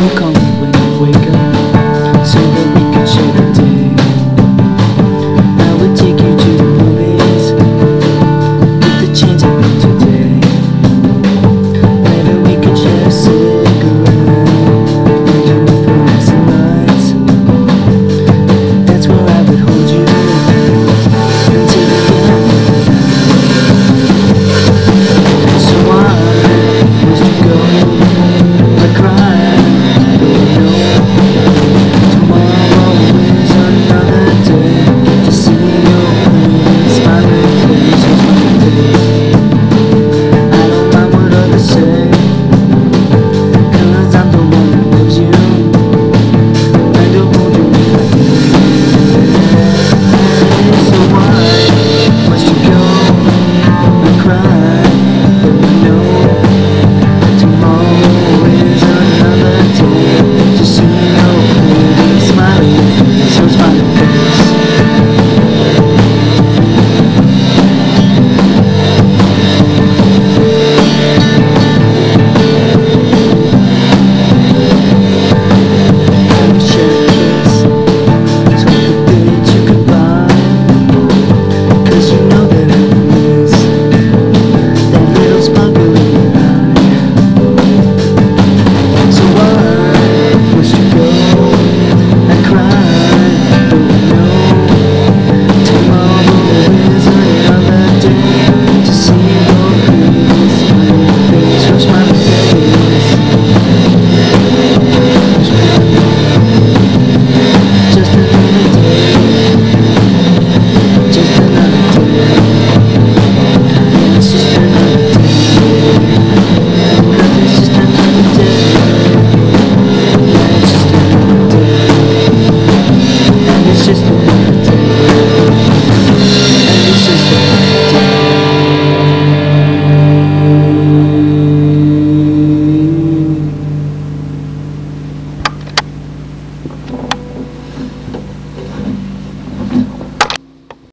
do campo.